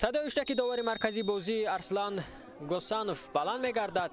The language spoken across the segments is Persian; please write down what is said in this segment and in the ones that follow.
садои уштаки довари марказӣ бозии арслан госанов баланд мегардад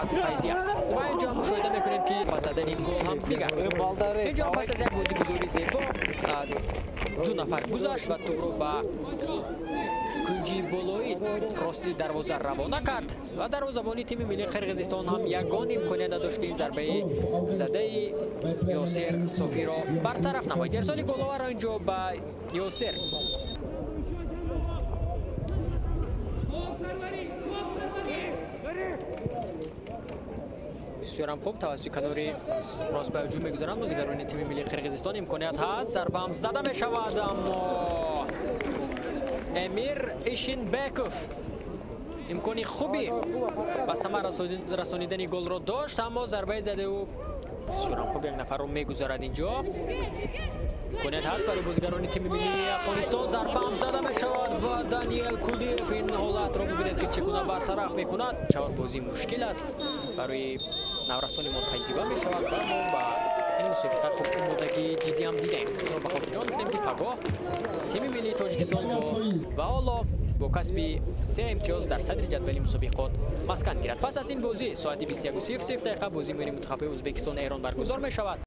ҳамати файзи аст ва инҷо мушоҳида мекунем ки ба задани гол ҳам бигардад инҷо пас аз як бозигузори зебо аз ду нафар гузашт ва тӯро ба кунҷи болои рости дарвоза равона кард ва дарвозабони тими миллии қирғизистон ҳам ягон имконият надошт ки ин зарбаи задаи ёсер софиро бартараф намояд ирсоли головар инҷо ба ёсер بسیارم خوب توسط کناری راست به هجوم میگذارند بازیگران تیم ملی قرقیزستان امکانیت هست ضربه هم زده میشود اما امیر ایشین بکوف امکانی خوبی و ثمر رسانیدن گل را داشت اما ضربه زده او سوران خوب یک نفر را میگذارد اینجا کنید هست برای بازیگران تیم ملی افغانستان ضربه هم زده می شود و دانیل کودیف این حالت را ببیند که چگونه برطرف می کند چهار بازی مشکل است برای نورسان ما تجربه می شود و ما با این مسابقه خوب مدگی جدی هم دیدیم با خاطر گفتیم که پگاه تیم ملی تاجیکستان با و حالا бо касби се имтиёз дар садри ҷадвали мусобиқот маскан гирад пас аз ин бозӣ соати 21:00 дақиқа бозии миёни мунтахабҳои ӯзбекистон эрон баргузор мешавад